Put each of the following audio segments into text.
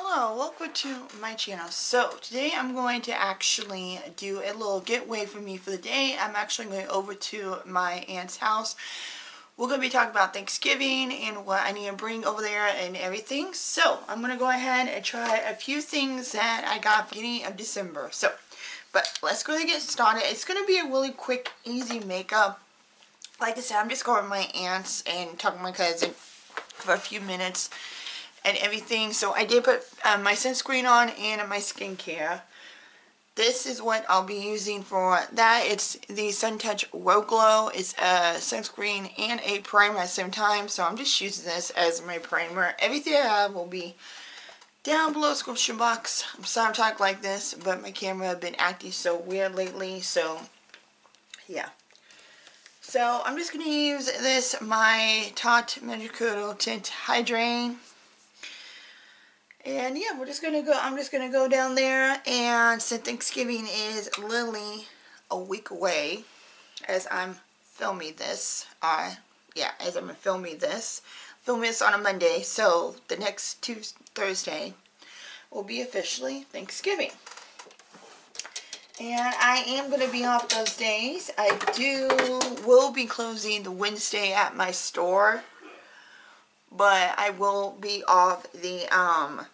Hello, welcome to my channel. So today I'm going to actually do a little getaway for me for the day. I'm actually going over to my aunt's house. We're going to be talking about Thanksgiving and what I need to bring over there and everything. So I'm going to go ahead and try a few things that I got beginning of December. So, but let's go ahead and get started. It's going to be a really quick, easy makeup. Like I said, I'm just going to my aunt's and talking to my cousin for a few minutes and everything. So I did put um, my sunscreen on and my skincare. This is what I'll be using for that. It's the SunTouch Whoa Glow. It's a sunscreen and a primer at the same time. So I'm just using this as my primer. Everything I have will be down below description box. I'm sorry I'm talking like this, but my camera has been acting so weird lately. So, yeah. So, I'm just going to use this, my Tarte Magical Tint Hydrating. And yeah, we're just gonna go, I'm just gonna go down there and since Thanksgiving is literally a week away as I'm filming this, uh, yeah, as I'm filming this, filming this on a Monday, so the next Tuesday, Thursday will be officially Thanksgiving. And I am going to be off those days. I do, will be closing the Wednesday at my store. But I will be off the, um,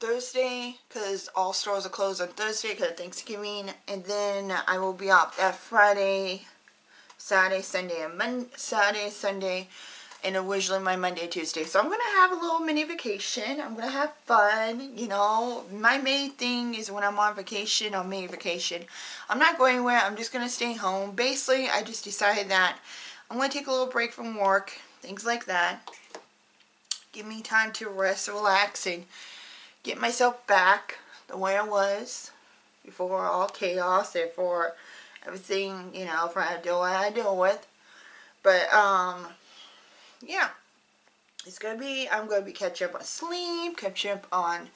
Thursday because all stores are closed on Thursday because of Thanksgiving and then I will be off that Friday, Saturday, Sunday, and Monday, Saturday, Sunday, and originally my Monday, Tuesday. So I'm going to have a little mini vacation. I'm going to have fun, you know. My main thing is when I'm on vacation, on mini vacation, I'm not going anywhere. I'm just going to stay home. Basically, I just decided that I'm going to take a little break from work, things like that. Give me time to rest, relax, and get myself back the way I was before all chaos and for everything, you know, for I deal what I deal with. But, um, yeah. It's going to be, I'm going to be catching up on sleep, catch up on,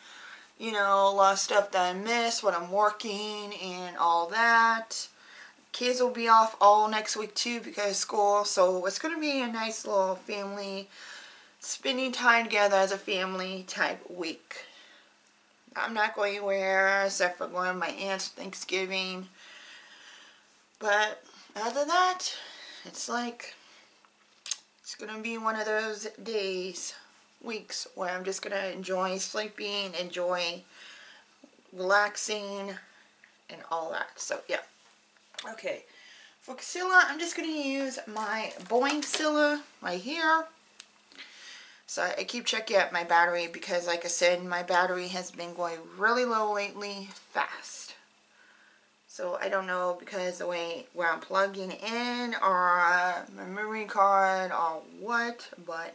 you know, a lot of stuff that I missed when I'm working and all that. Kids will be off all next week too because of school. So it's going to be a nice little family, spending time together as a family type week. I'm not going anywhere except for going to my aunt's Thanksgiving. But other than that, it's like, it's going to be one of those days, weeks, where I'm just going to enjoy sleeping, enjoy relaxing, and all that. So, yeah. Okay. For concealer, I'm just going to use my Boing Concealer right here. So I keep checking out my battery because like I said, my battery has been going really low lately, fast. So I don't know because the way where I'm plugging in or uh, my memory card or what, but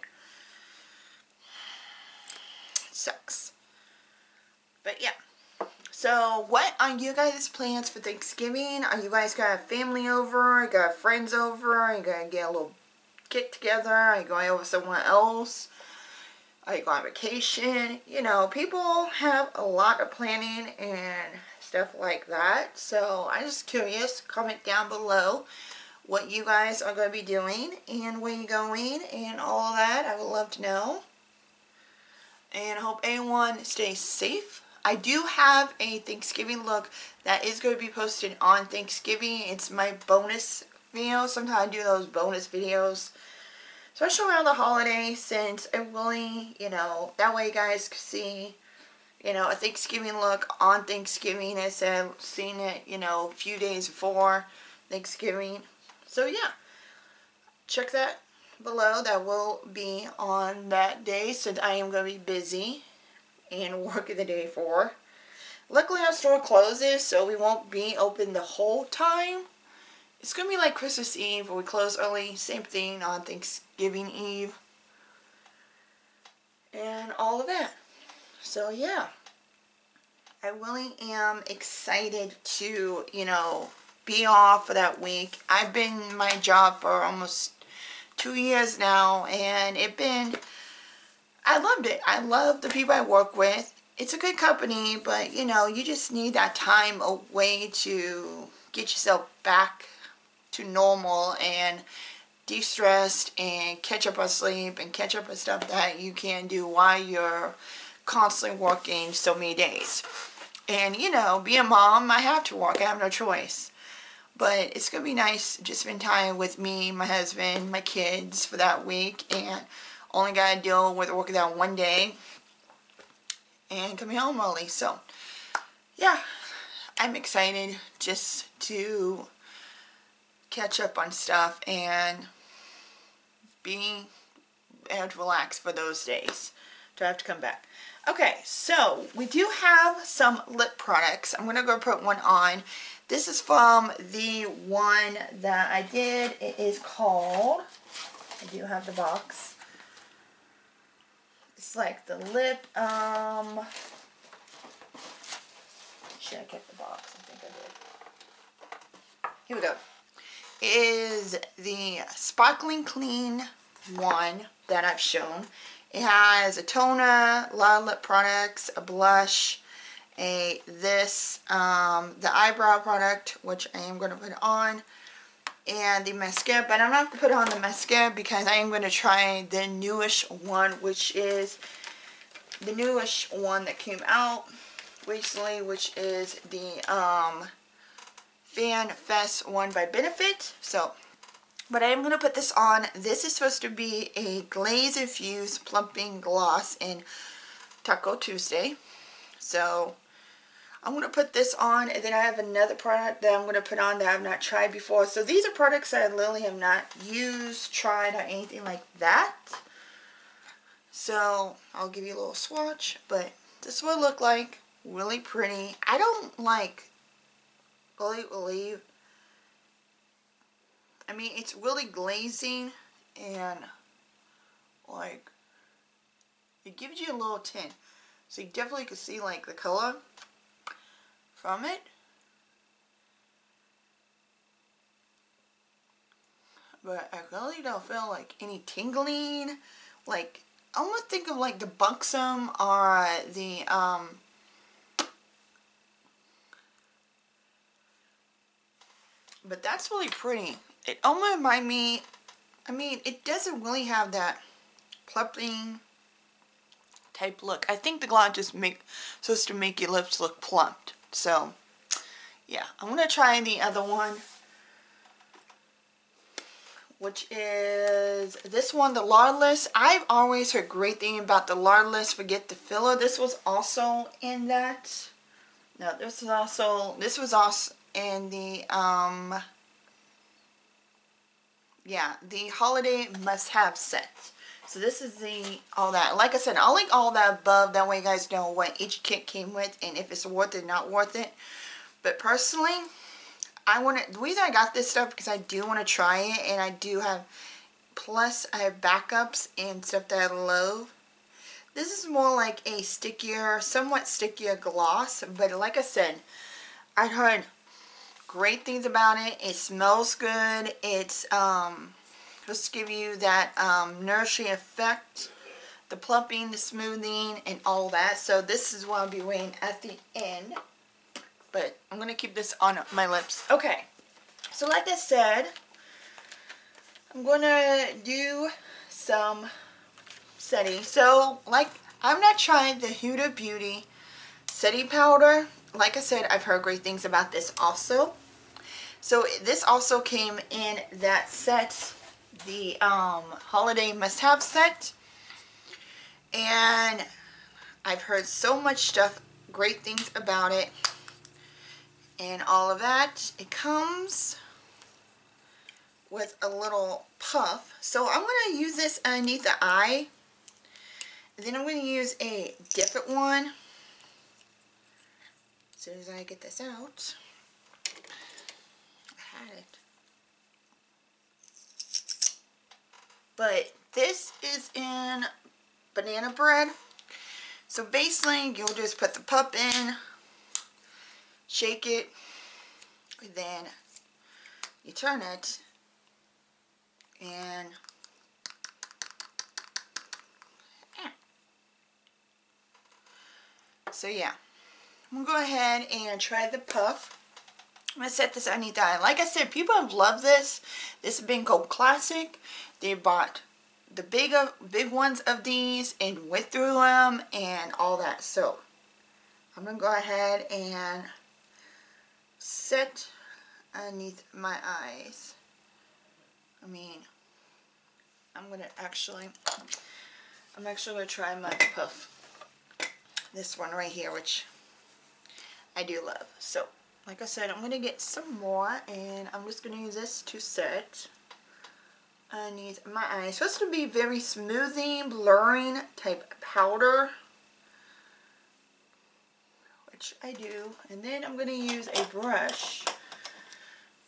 it sucks. But yeah. So what are you guys' plans for Thanksgiving? Are you guys got family over? Are you got friends over? Are you to get a little get together? Are you going over someone else? Are you going on vacation? You know, people have a lot of planning and stuff like that. So I'm just curious. Comment down below what you guys are going to be doing and where you're going and all that. I would love to know. And hope everyone stays safe. I do have a Thanksgiving look that is going to be posted on Thanksgiving. It's my bonus video. Sometimes I do those bonus videos especially around the holidays since I really, you know, that way you guys can see, you know, a Thanksgiving look on Thanksgiving instead of seeing it, you know, a few days before Thanksgiving. So yeah, check that below. That will be on that day since I am going to be busy and working the day for. Luckily our store closes so we won't be open the whole time. It's going to be like Christmas Eve where we close early. Same thing on Thanksgiving Eve. And all of that. So yeah. I really am excited to, you know, be off for that week. I've been my job for almost two years now and it been, I loved it. I love the people I work with. It's a good company, but you know, you just need that time away to get yourself back to normal and de-stressed and catch up on sleep and catch up on stuff that you can do while you're constantly working so many days. And you know, being a mom, I have to work. I have no choice. But it's going to be nice to spend time with me, my husband, my kids for that week. And only got to deal with working that one day. And coming home early. So, yeah. I'm excited just to catch up on stuff and be to relax for those days. Do I have to come back? Okay, so we do have some lip products. I'm going to go put one on. This is from the one that I did. It is called, I do have the box. Like the lip, um, should I kept the box? I think I did. Here we go. Is the Sparkling Clean one that I've shown. It has a toner, a lot of lip products, a blush, a this, um, the eyebrow product, which I am going to put on, and the mascara. But I'm not going to put on the mascara because I am going to try the newish one, which is the newish one that came out recently, which is the um, Fan Fest one by Benefit. So but I am going to put this on. This is supposed to be a glaze infused plumping gloss in Taco Tuesday. So I'm going to put this on and then I have another product that I'm going to put on that I've not tried before. So these are products that I literally have not used, tried, or anything like that. So I'll give you a little swatch, but this will look like really pretty. I don't like, believe, believe I mean, it's really glazing and like it gives you a little tint. So you definitely can see like the color from it. But I really don't feel like any tingling. Like, I to think of like the Buxom or the, um, but that's really pretty it almost remind me, I mean, it doesn't really have that plumping type look. I think the gloss just make supposed to make your lips look plumped. So, yeah, I'm going to try the other one, which is this one, the Lawless. I've always heard great thing about the Lawless Forget the Filler. This was also in that. No, this was also, this was also in the, um, yeah, the holiday must-have set. So this is the all that. Like I said, I'll link all that above. That way you guys know what each kit came with and if it's worth it, not worth it. But personally, I want to. The reason I got this stuff because I do want to try it, and I do have. Plus, I have backups and stuff that I love. This is more like a stickier, somewhat stickier gloss. But like I said, I heard great things about it. It smells good. It's um, just give you that um, nourishing effect, the plumping, the smoothing, and all that. So this is what I'll be wearing at the end. But I'm going to keep this on my lips. Okay. So like I said, I'm going to do some setting. So like I'm not trying the Huda Beauty setting powder like I said, I've heard great things about this also. So this also came in that set, the um, holiday must-have set. And I've heard so much stuff, great things about it and all of that. It comes with a little puff. So I'm going to use this underneath the eye. then I'm going to use a different one as soon as I get this out, I had it. But this is in banana bread. So basically, you'll just put the pup in, shake it, then you turn it, and So yeah. I'm going to go ahead and try the puff I'm going to set this underneath that. Like I said, people have loved this. This has been called Classic. They bought the big, big ones of these and went through them and all that. So, I'm going to go ahead and set underneath my eyes. I mean, I'm going to actually, I'm actually going to try my puff. This one right here, which I do love. So, like I said, I'm going to get some more, and I'm just going to use this to set underneath my eyes. It's supposed to be very smoothing, blurring type powder, which I do. And then I'm going to use a brush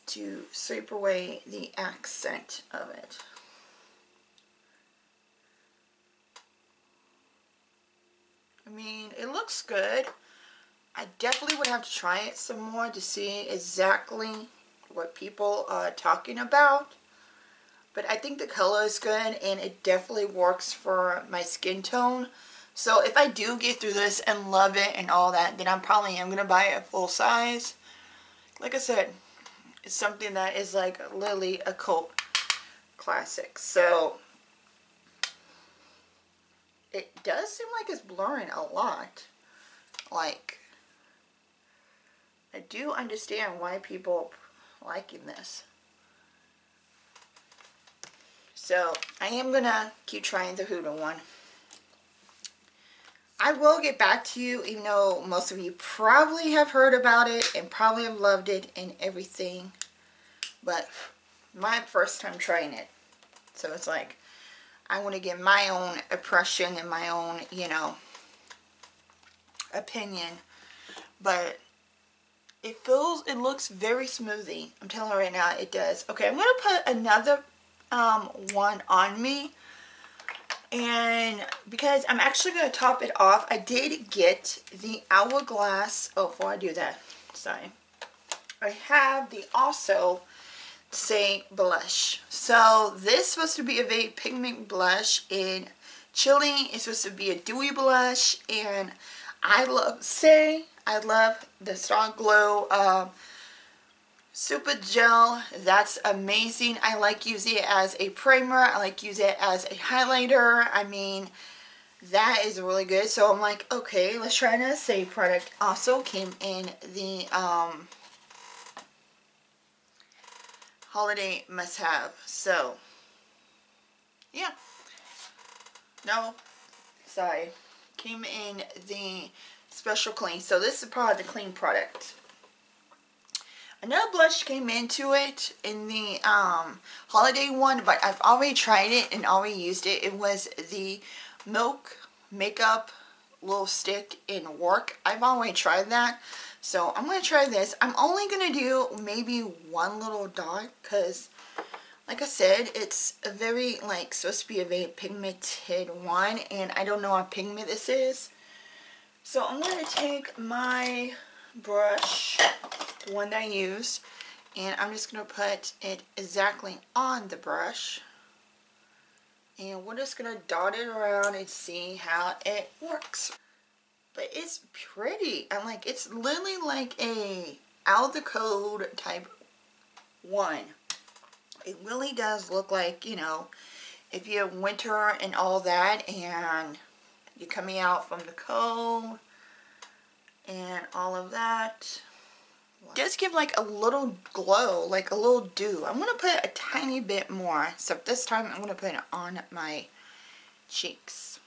to sweep away the accent of it. I mean, it looks good. I definitely would have to try it some more to see exactly what people are talking about. But I think the color is good and it definitely works for my skin tone. So if I do get through this and love it and all that, then I probably am going to buy it full size. Like I said, it's something that is like literally a cult classic. So it does seem like it's blurring a lot. Like, I do understand why people liking this. So, I am going to keep trying the Huda one. I will get back to you, even though most of you probably have heard about it and probably have loved it and everything. But my first time trying it. So it's like, I want to give my own impression and my own, you know, opinion. But it feels, it looks very smoothie. I'm telling you right now, it does. Okay, I'm going to put another um, one on me. And because I'm actually going to top it off, I did get the Hourglass. Oh, before I do that, sorry. I have the also Saie blush. So this is supposed to be a very pigment blush in Chilly. It's supposed to be a dewy blush and I love Saie I love the strong Glow um, Super Gel. That's amazing. I like using it as a primer. I like use it as a highlighter. I mean that is really good. So I'm like okay let's try another Saie product. Also came in the um, holiday must-have. So, yeah. No, sorry. Came in the special clean. So this is probably the clean product. Another blush came into it in the um, holiday one, but I've already tried it and already used it. It was the Milk Makeup Little Stick in Werk. I've already tried that. So I'm going to try this. I'm only going to do maybe one little dot because like I said, it's a very, like, supposed to be a very pigmented one, and I don't know what pigment this is. So I'm going to take my brush, one that I use, and I'm just going to put it exactly on the brush. And we're just going to dot it around and see how it works but it's pretty. I'm like, it's literally like a out the code type one. It really does look like, you know, if you have winter and all that and you're coming out from the cold and all of that. Does give like a little glow, like a little dew. I'm going to put a tiny bit more. So this time I'm going to put it on my cheeks.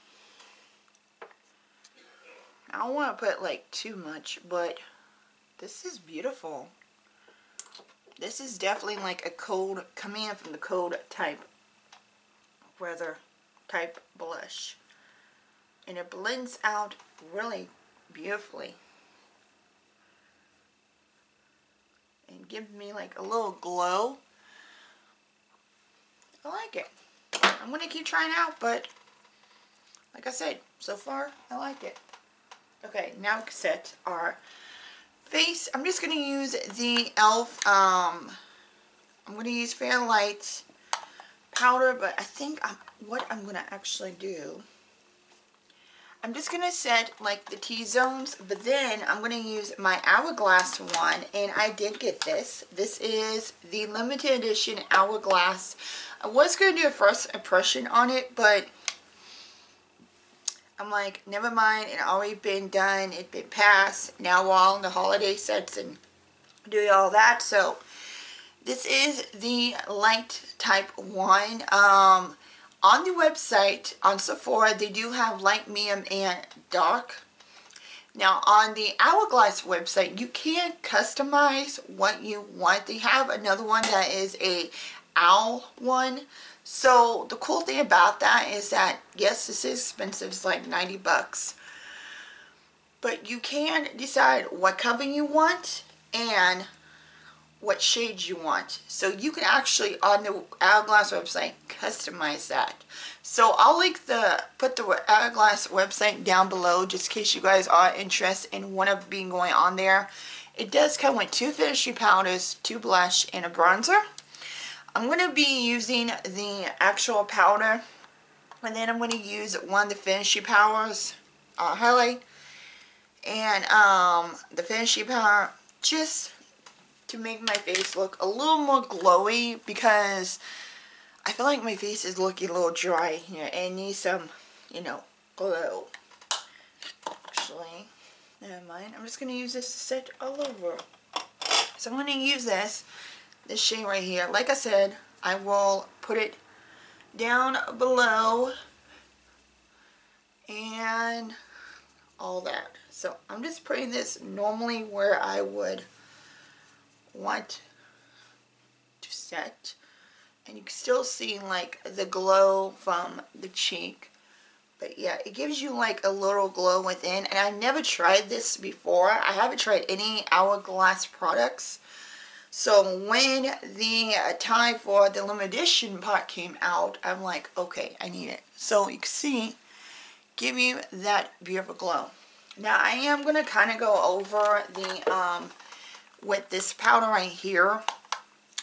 I don't want to put like too much, but this is beautiful. This is definitely like a cold, coming in from the cold type weather type blush. And it blends out really beautifully. And gives me like a little glow. I like it. I'm going to keep trying out, but like I said, so far, I like it. Okay, now set our face. I'm just going to use the e.l.f. Um, I'm going to use fan Fairlight powder, but I think I'm, what I'm going to actually do, I'm just going to set like the T-zones, but then I'm going to use my Hourglass one, and I did get this. This is the limited edition Hourglass. I was going to do a first impression on it, but I'm like, never mind, it already been done, it been passed, now all in the holiday sets and doing all that, so this is the light type one. Um, on the website, on Sephora, they do have light, medium, and dark. Now, on the Hourglass website, you can customize what you want. They have another one that is a owl one. So, the cool thing about that is that, yes, this is expensive. It's like 90 bucks. But you can decide what color you want and what shades you want. So you can actually on the Hourglass website customize that. So I'll link the put the Hourglass website down below just in case you guys are interested in one of being going on there. It does come with two finishing powders, two blush, and a bronzer. I'm going to be using the actual powder and then I'm going to use one of the finishing powders uh, highlight and um, the finishing powder just to make my face look a little more glowy because I feel like my face is looking a little dry here and needs some, you know, glow. Actually, never mind. I'm just going to use this to set all over. So I'm going to use this, this shade right here. Like I said, I will put it down below and all that. So I'm just putting this normally where I would want to set. And you can still see like the glow from the cheek. But yeah it gives you like a little glow within. And I've never tried this before. I haven't tried any hourglass products. So when the time for the limited edition part came out I'm like okay I need it. So you can see give you that beautiful glow. Now I am going to kind of go over the um, with this powder right here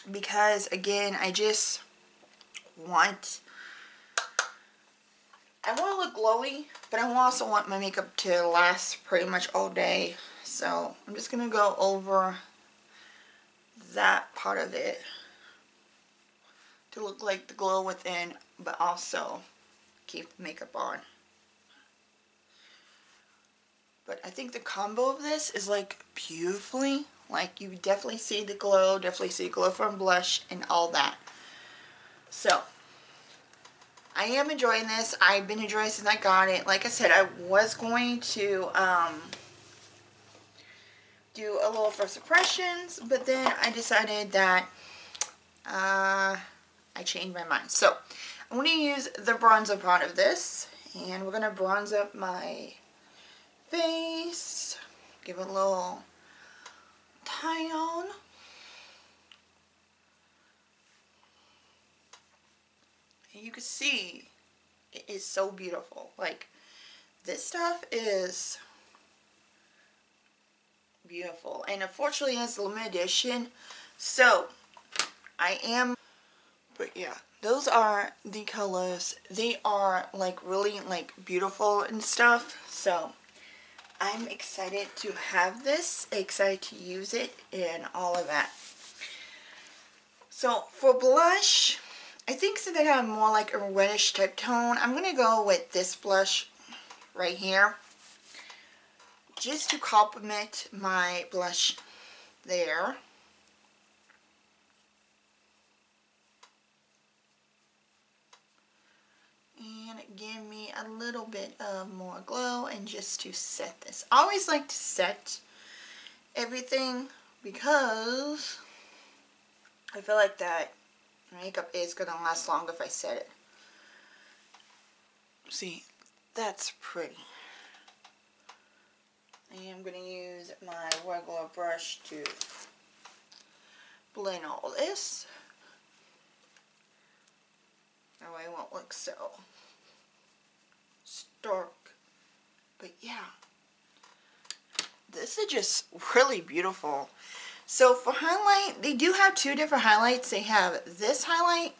because again I just want I want to look glowy but I also want my makeup to last pretty much all day. So I'm just gonna go over that part of it to look like the glow within but also keep the makeup on. But I think the combo of this is like beautifully like you definitely see the glow, definitely see glow from blush and all that. So, I am enjoying this. I've been enjoying since I got it. Like I said, I was going to um, do a little first impressions, but then I decided that uh, I changed my mind. So, I'm going to use the bronzer part of this, and we're going to bronze up my face, give it a little tie on. And you can see it is so beautiful. Like this stuff is beautiful. And unfortunately it's limited edition. So I am, but yeah, those are the colors. They are like really like beautiful and stuff. So I'm excited to have this, excited to use it, and all of that. So for blush, I think since I have more like a reddish type tone, I'm going to go with this blush right here. Just to complement my blush there. and give me a little bit of more glow and just to set this. I always like to set everything because I feel like that makeup is going to last longer if I set it. See, that's pretty. I am going to use my regular brush to blend all this. That way it won't look so dark. But yeah, this is just really beautiful. So for highlight, they do have two different highlights. They have this highlight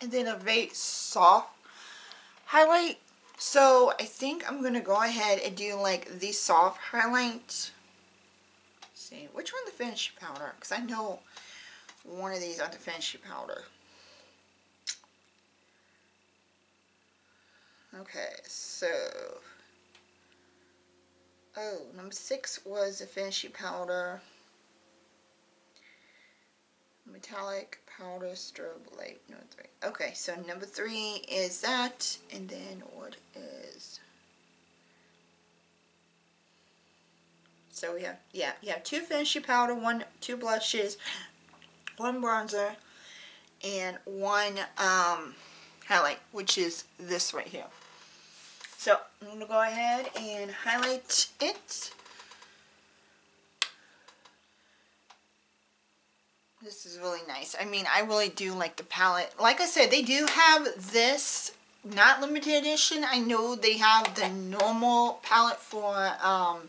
and then a very soft highlight. So I think I'm going to go ahead and do like the soft highlight. Let's see, which one the finish powder? Because I know one of these are the finish powder. Okay, so oh, number six was the finishing powder. Metallic powder strobe light number three. Okay so number three is that and then what is? So we have yeah you have two finishing powder one two blushes one bronzer and one um, highlight which is this right here so I'm going to go ahead and highlight it This is really nice. I mean, I really do like the palette. Like I said, they do have this, not limited edition. I know they have the normal palette for um,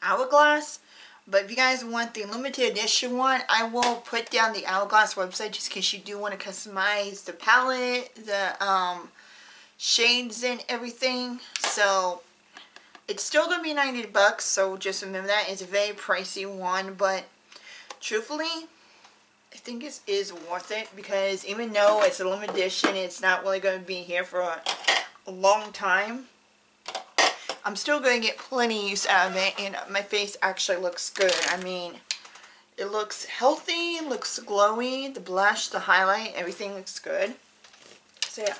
Hourglass. But if you guys want the limited edition one, I will put down the Hourglass website just in case you do want to customize the palette, the um, shades and everything. So it's still going to be 90 bucks. So just remember that. It's a very pricey one. But truthfully, I think it is worth it because even though it's a limited edition, it's not really going to be here for a, a long time. I'm still going to get plenty use out of it and my face actually looks good. I mean, it looks healthy, looks glowy, the blush, the highlight, everything looks good. So yeah.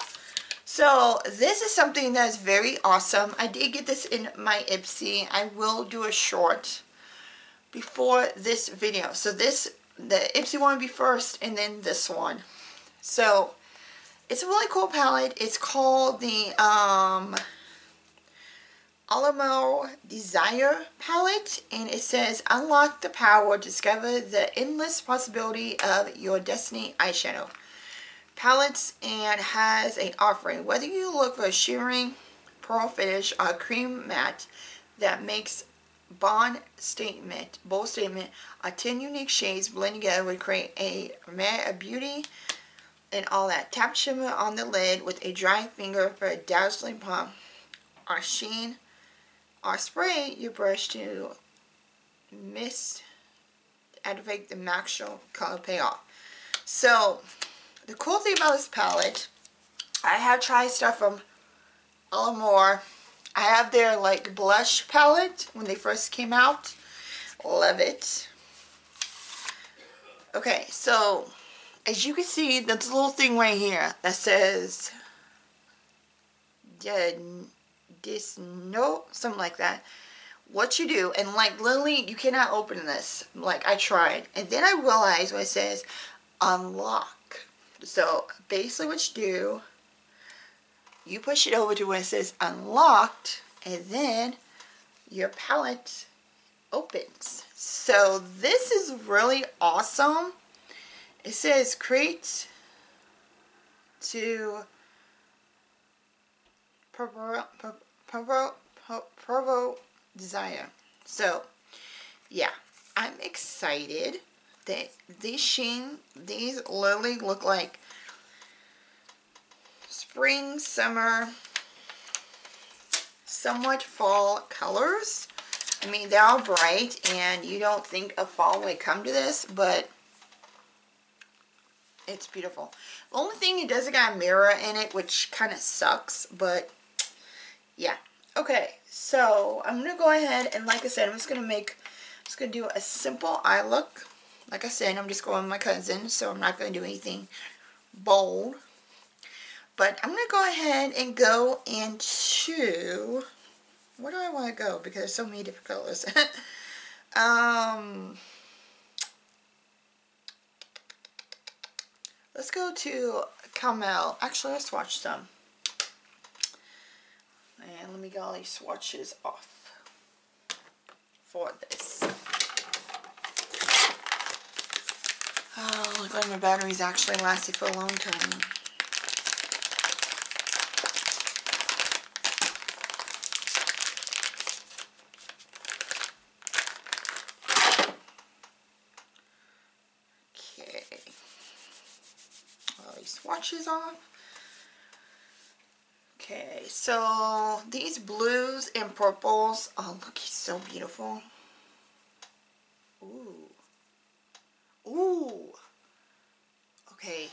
So this is something that's very awesome. I did get this in my Ipsy. I will do a short before this video. So this, the Ipsy one will be first and then this one. So it's a really cool palette. It's called the um, Alamar Desire palette and it says unlock the power, discover the endless possibility of your destiny eyeshadow palettes and has an offering whether you look for a shimmering pearl finish or cream matte that makes bond statement, bold statement, a 10 unique shades blended together would create a matte of beauty and all that. Tap shimmer on the lid with a dry finger for a dazzling pump or sheen or spray your brush to mist activate the maximum color payoff. So the cool thing about this palette, I have tried stuff from Alamar I have their like blush palette when they first came out. Love it. Okay, so as you can see, there's a little thing right here that says this no something like that. What you do, and like literally you cannot open this. Like I tried. And then I realized when it says unlock. So basically what you do you push it over to where it says unlocked and then your palette opens. So this is really awesome. It says create to provo, provo, provo desire. So yeah, I'm excited that these sheen, these literally look like spring, summer, somewhat fall colors. I mean, they're all bright, and you don't think a fall would come to this, but it's beautiful. The only thing, it doesn't got a mirror in it, which kind of sucks, but yeah. Okay, so I'm going to go ahead, and like I said, I'm just going to make, I'm just going to do a simple eye look. Like I said, I'm just going with my cousin, so I'm not going to do anything bold. But I'm going to go ahead and go into, where do I want to go? Because there's so many different colors. um, let's go to Camel. Actually, let's watch some. And let me get all these swatches off for this. Oh, look like my batteries actually lasted for a long time. Okay. All these swatches off. Okay, so these blues and purples, oh look, he's so beautiful. Ooh. Ooh. Okay,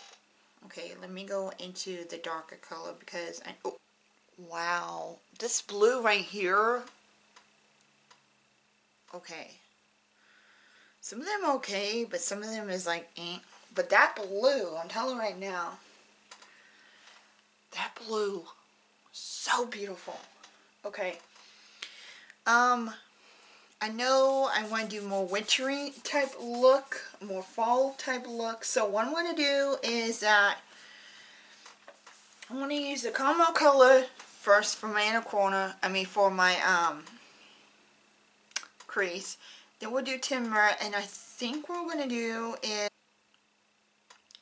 okay, let me go into the darker color because I, oh, wow, this blue right here, okay. Some of them okay, but some of them is like, eh. But that blue, I'm telling you right now, that blue, so beautiful. Okay. Um, I know I want to do more wintry type look, more fall type look. So what I'm going to do is that I'm going to use the caramel color first for my inner corner, I mean for my um, crease. Then we'll do timber and I think what we're going to do is,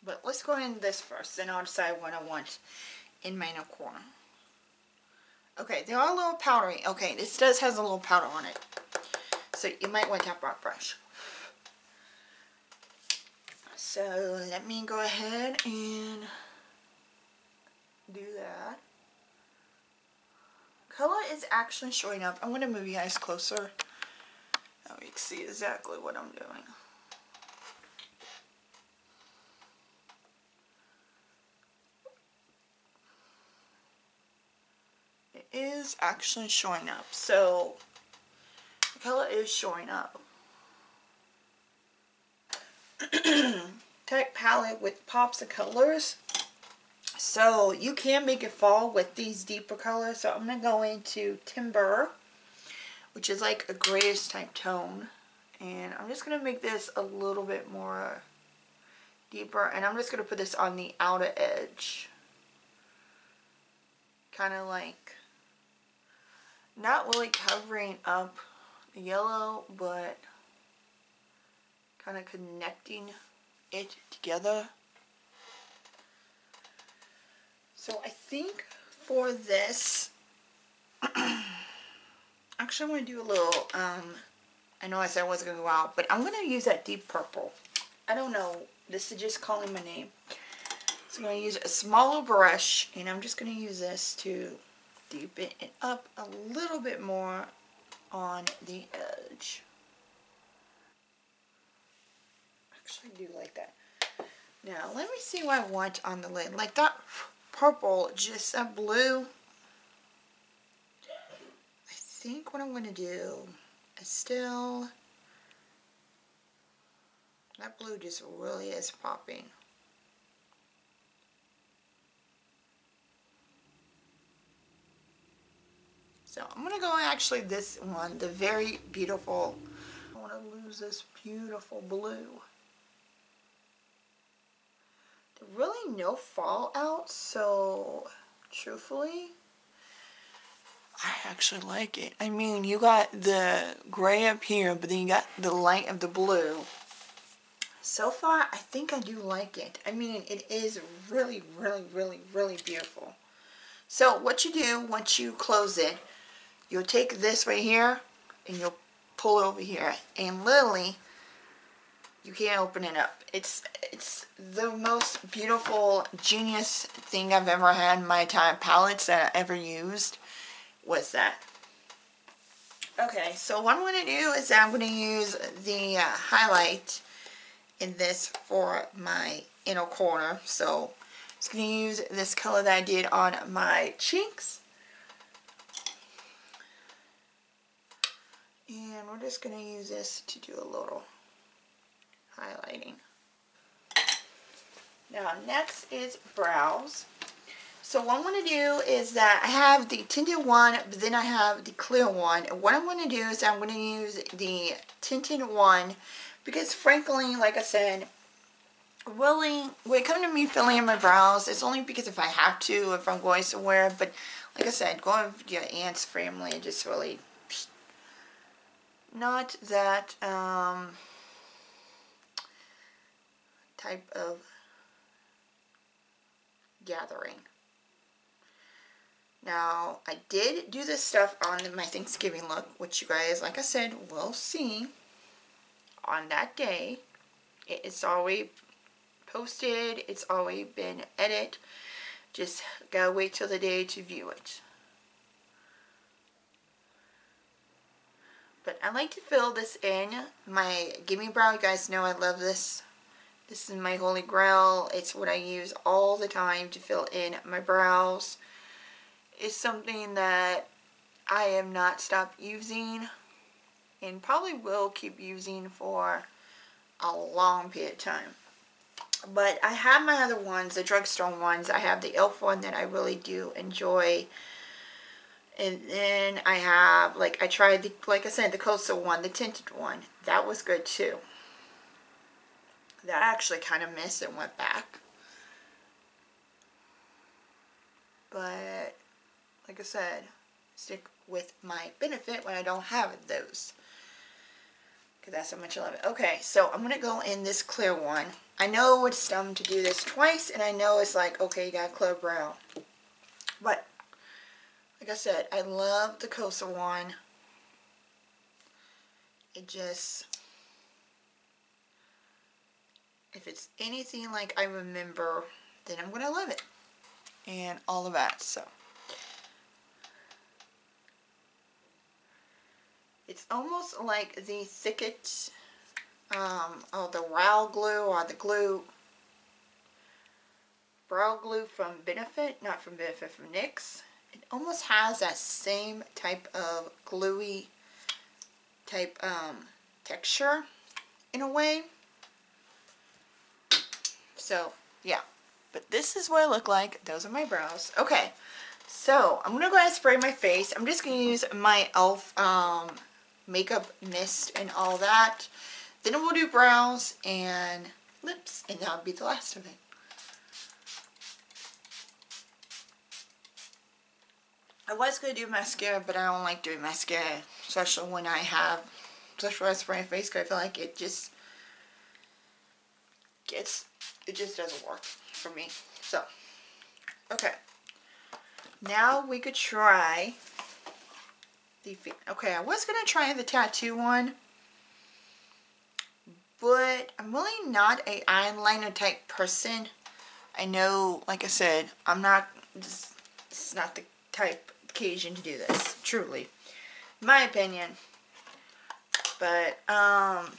but let's go in this first then I'll decide what I want in my inner corner. Okay, they are a little powdery. Okay, this does has a little powder on it. So you might want to tap rock brush. So let me go ahead and do that. Color is actually showing up. I'm to move you guys closer. Now you can see exactly what I'm doing. Is actually showing up. So the color is showing up. Tech palette with pops of colors. So you can make it fall with these deeper colors. So I'm going to go into Timber, which is like a grayish type tone. And I'm just going to make this a little bit more deeper. And I'm just going to put this on the outer edge. Kind of like, not really covering up the yellow, but kind of connecting it together. So I think for this, actually I'm going to do a little, um, I know I said I wasn't going to go out, but I'm going to use that deep purple. I don't know, this is just calling my name. So I'm going to use a smaller brush, and I'm just going to use this to deepen it up a little bit more on the edge. Actually, I do like that. Now, let me see what I want on the lid. Like that purple, just a blue. I think what I'm going to do is still... That blue just really is popping. So I'm going to go actually this one, the very beautiful, I want to lose this beautiful blue. really no fallout, so truthfully, I actually like it. I mean, you got the gray up here, but then you got the light of the blue. So far, I think I do like it. I mean, it is really, really, really, really beautiful. So what you do once you close it, you'll take this right here and you'll pull it over here. And literally, you can't open it up. It's it's the most beautiful, genius thing I've ever had in my entire palettes that I ever used was that. Okay, so what I'm going to do is I'm going to use the uh, highlight in this for my inner corner. So I'm just going to use this color that I did on my cheeks. And we're just going to use this to do a little highlighting. Now next is brows. So what I'm going to do is that I have the tinted one, but then I have the clear one. And what I'm going to do is I'm going to use the tinted one because frankly, like I said, really, when it comes to me filling in my brows, it's only because if I have to, if I'm going somewhere. But like I said, going with your aunt's family, just really not that um, type of gathering. Now, I did do this stuff on my Thanksgiving look, which you guys, like I said, will see on that day. It's always posted. It's always been edited. Just gotta wait till the day to view it. But I like to fill this in. My Gimme Brow, you guys know I love this. This is my holy grail. It's what I use all the time to fill in my brows. It's something that I have not stopped using and probably will keep using for a long period of time. But I have my other ones, the drugstore ones. I have the e.l.f. one that I really do enjoy. And then I have, like, I tried, the, like I said, the Kosas one, the tinted one. That was good too. That actually kind of missed and went back. But, like I said, stick with my benefit when I don't have those. Because that's how much I love it. Okay, so I'm going to go in this clear one. I know it's dumb to do this twice, and I know it's like, okay, you got a clear brow. But, like I said, I love the Kosas wine. It just, if it's anything like I remember, then I'm going to love it. And all of that, so. It's almost like the Thicket, um, oh, the Brow Glue or the glue, Brow Glue from Benefit, not from Benefit, from NYX. It almost has that same type of gluey type um, texture in a way. So, yeah. But this is what I look like. Those are my brows. Okay. So, I'm going to go ahead and spray my face. I'm just going to use my e.l.f. Um, makeup mist and all that. Then we'll do brows and lips and that'll be the last of it. I was going to do mascara, but I don't like doing mascara, especially when I have, especially when I spray my face, because I feel like it just gets, it just doesn't work for me. So, okay. Now we could try the, okay, I was going to try the tattoo one, but I'm really not a eyeliner type person. I know, like I said, I'm not, this, this is not the type occasion to do this, truly. My opinion. But, um,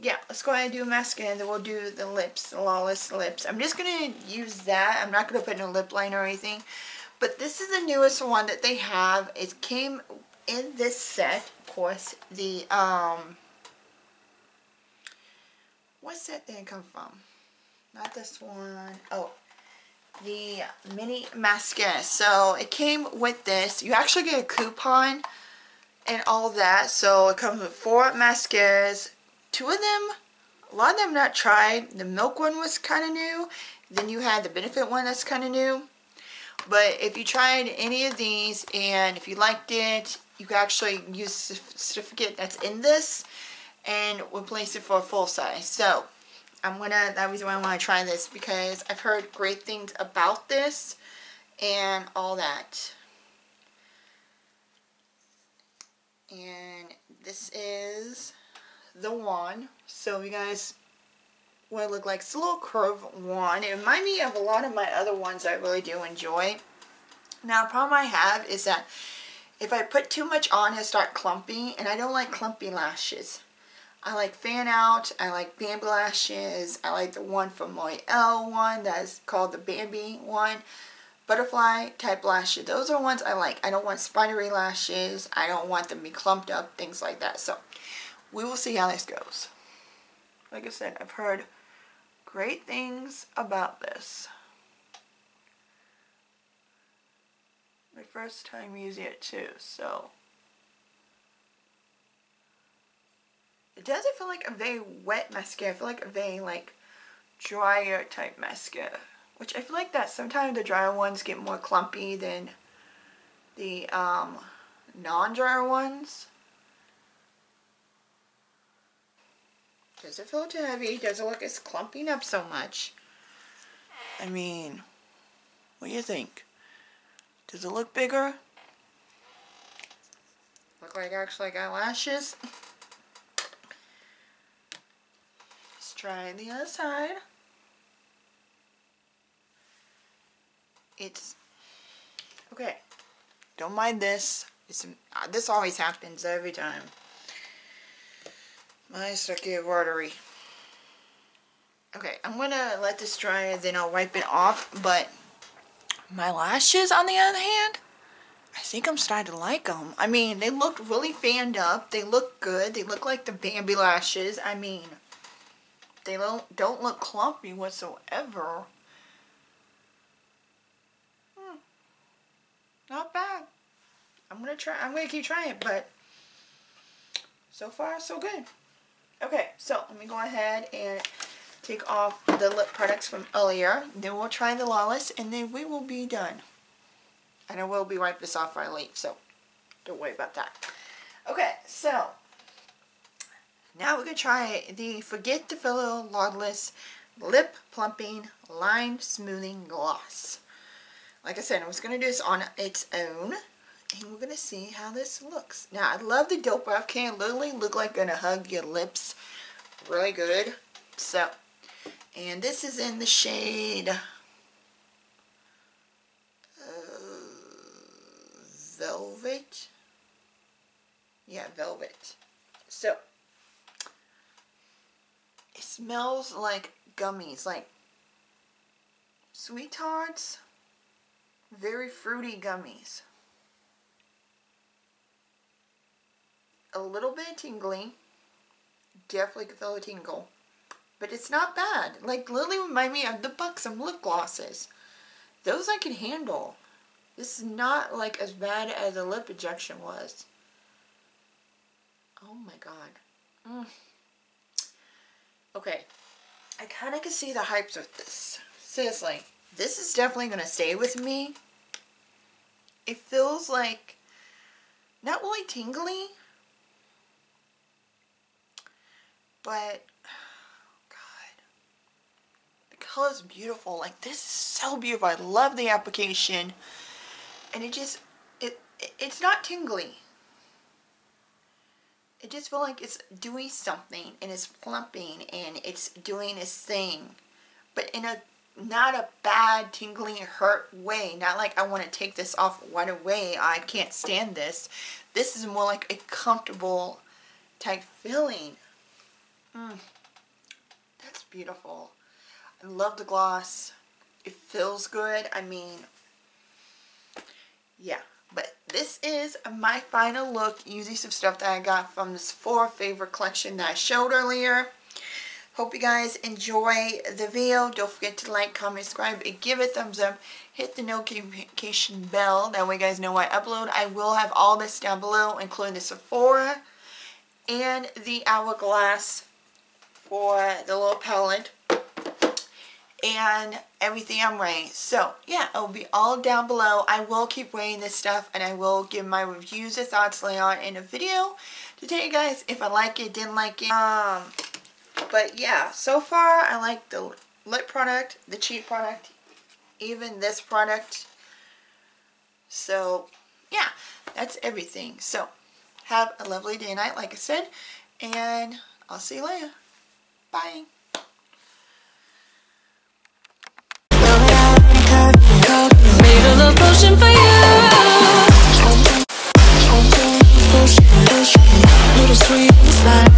yeah, let's go ahead and do a mascara, and then we'll do the lips, the Lawless lips. I'm just going to use that. I'm not going to put no lip liner or anything. But this is the newest one that they have. It came in this set, of course, the, um, what set did it come from? Not this one. Oh, the mini mascara. So it came with this. You actually get a coupon and all that. So it comes with four mascaras. Two of them, a lot of them not tried. The milk one was kind of new. Then you had the benefit one that's kind of new. But if you tried any of these and if you liked it, you can actually use the certificate that's in this and replace it for a full size. So, I'm gonna, that was why I want to try this because I've heard great things about this and all that. And this is the one. So you guys, what it look like, it's a little curved one. It reminds me of a lot of my other ones I really do enjoy. Now, the problem I have is that if I put too much on, it start clumping, and I don't like clumpy lashes. I like fan out, I like Bambi lashes, I like the one from L'Oreal one that's called the Bambi one. Butterfly type lashes, those are ones I like. I don't want spidery lashes, I don't want them to be clumped up, things like that. So, we will see how this goes. Like I said, I've heard great things about this. my first time using it too, so. It doesn't feel like a very wet mascara. I feel like a very like drier type mascara. Which I feel like that sometimes the drier ones get more clumpy than the um, non-dryer ones. Does it feel too heavy? Does it look it's clumping up so much? I mean, what do you think? Does it look bigger? Look like I actually got lashes? Let's try the other side. it's okay. Don't mind this. It's, uh, this always happens every time. My circular artery. Okay, I'm gonna let this dry, and then I'll wipe it off, but my lashes, on the other hand, I think I'm starting to like them. I mean, they look really fanned up. They look good. They look like the Bambi lashes. I mean, they don't, don't look clumpy whatsoever. Hmm. Not bad. I'm gonna try. I'm gonna keep trying but so far so good. Okay, so let me go ahead and take off the lip products from earlier. Then we'll try the Lawless, and then we will be done. And I will be wiping this off before I leave, so don't worry about that. Okay, so now we're gonna try the Forget the Filler Lawless Lip Plumping Line Smoothing Gloss. Like I said, I was gonna do this on its own and we're gonna see how this looks. Now I love the dope breath can literally look like gonna hug your lips really good. So, and this is in the shade uh, Velvet. Yeah, Velvet. So, smells like gummies, like sweet tarts, very fruity gummies. a little bit tingly. Definitely could feel a tingle. But it's not bad. Like, Lily remind me of the Buxom lip glosses. Those I can handle. This is not, like, as bad as a lip injection was. Oh my god. Mm. Okay. I kind of can see the hypes with this. Seriously. This is definitely going to stay with me. It feels like not really tingly, but God, the color is beautiful. Like this is so beautiful. I love the application, and it just it, it it's not tingly. It just feel like it's doing something and it's plumping and it's doing its thing, but in a not a bad tingling hurt way not like I want to take this off right away I can't stand this this is more like a comfortable type feeling Mm, that's beautiful. I love the gloss. It feels good. I mean, yeah. This is my final look using some stuff that I got from this four favorite collection that I showed earlier. Hope you guys enjoy the video. Don't forget to like, comment, subscribe, and give it a thumbs up. Hit the notification bell. That way you guys know when I upload. I will have all this down below, including the Sephora and the Hourglass for the little pellet and everything I'm wearing. So yeah, it'll be all down below. I will keep wearing this stuff and I will give my reviews and thoughts later on in a video to tell you guys if I like it, didn't like it. Um, but yeah, so far I like the lip product, the cheek product, even this product. So yeah, that's everything. So have a lovely day and night like I said and I'll see you later. Bye. sweet inside